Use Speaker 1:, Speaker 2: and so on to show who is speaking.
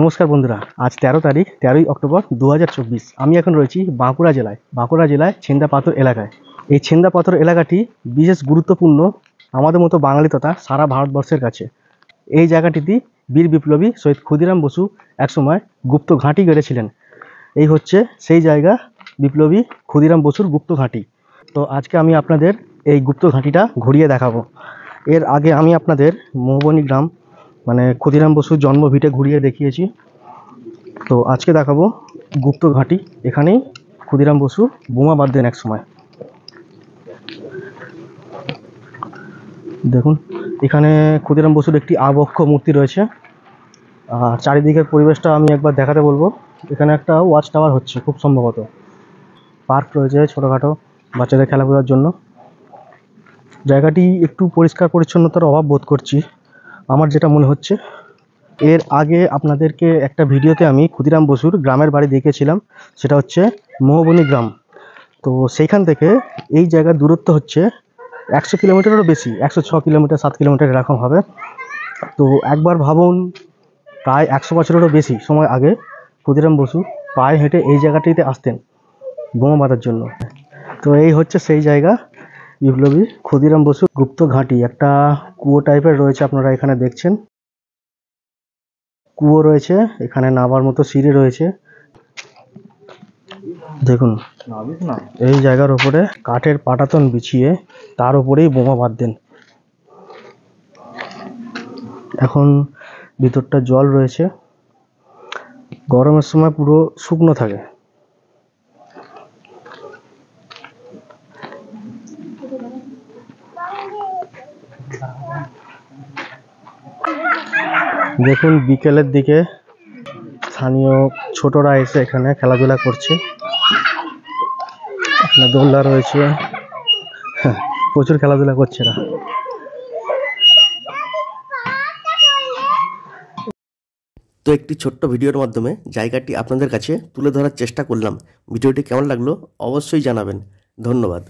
Speaker 1: নমস্কার বন্ধুরা, আজ তেরো তারিখ, তেরোই অক্টোবর দু হাজার চব্বিশ। আমি এখন রয়েছি বাঁকুড়া জেলায় বাঁকুড়া জেলায় ছেন্দা এলাকায়। এই ছেন্দা পাথর এলাকাটি বিশেষ গুরুত্বপূর্ণ আমাদের মতো বাঙালি তথা সারা ভারতবর্ষের কাছে। এই জায়গাটিতে বীর বিপ্লবী শহীদ ক্ষুদিরাম বসু একসময় গুপ্ত ঘাঁটি গড়েছিলেন। এই হচ্ছে সেই জায়গা বিপ্লবী ক্ষুদিরাম বসুর গুপ্ত ঘাঁটি। তো আজকে আমি আপনাদের এই গুপ্ত ঘাঁটিটা ঘুরিয়ে দেখাবো। এর আগে আমি আপনাদের মৌবনী গ্রাম মানে ক্ষুদিরাম বসুর জন্মভিটে ঘুরিয়ে দেখিয়েছি। তো আজকে দেখাবো গুপ্ত ঘাঁটি। এখানেই ক্ষুদিরাম বসু বোমা বাদ বাঁধতেন এক সময়। দেখুন, এখানে ক্ষুদিরাম বসুর একটি আবক্ষ মূর্তি রয়েছে। আর চারিদিকের পরিবেশটা আমি একবার দেখাতে বলব। এখানে একটা ওয়াচ টাওয়ার হচ্ছে খুব সম্ভবত। পার্ক রয়েছে ছোটোখাটো বাচ্চাদের খেলাধুলার জন্য। জায়গাটি একটু পরিষ্কার পরিচ্ছন্নতার অভাব বোধ করছি। আমার যেটা মনে হচ্ছে, এর আগে আপনাদেরকে একটা ভিডিওতে আমি ক্ষুদিরাম বসুর গ্রামের বাড়ি দেখিয়েছিলাম সেটা হচ্ছে মোহবনী গ্রাম। তো সেইখান থেকে এই জায়গার দূরত্ব হচ্ছে একশো কিলোমিটারেরও বেশি, একশো ছ কিলোমিটার, সাত কিলোমিটার এরকম হবে। তো একবার ভাবুন, প্রায় একশো বছরেরও বেশি সময় আগে ক্ষুদিরাম বসু পায়ে হেঁটে এই জায়গাটিতে আসতেন বোমা বাঁধার জন্য। তো এই হচ্ছে সেই জায়গা। বিপ্লবী ক্ষুদিরাম বসু, গুপ্ত ঘাঁটি, একটা কুয়ো টাইপের রয়েছে আপনারা এখানে দেখছেন। কুয়ো রয়েছে, এখানে নামার মতো সিঁড়ি রয়েছে। দেখুন, এই জায়গার উপরে কাঠের পাটাতন বিছিয়ে তার উপরেই বোমা বাদ বাঁধতেন। এখন ভিতরটা জল রয়েছে। গরমের সময় পুরো শুকনো থাকে। দেখুন বিকেলের দিকে স্থানীয় ছোটরা এসে এখানে খেলাধুলা করছে। দোলনা রয়েছে। হ্যাঁ, প্রচুর খেলাধুলা করছে এরা।
Speaker 2: তো একটি ছোট্ট ভিডিওর মাধ্যমে জায়গাটি আপনাদের কাছে তুলে ধরার চেষ্টা করলাম। ভিডিওটি কেমন লাগল অবশ্যই জানাবেন। ধন্যবাদ।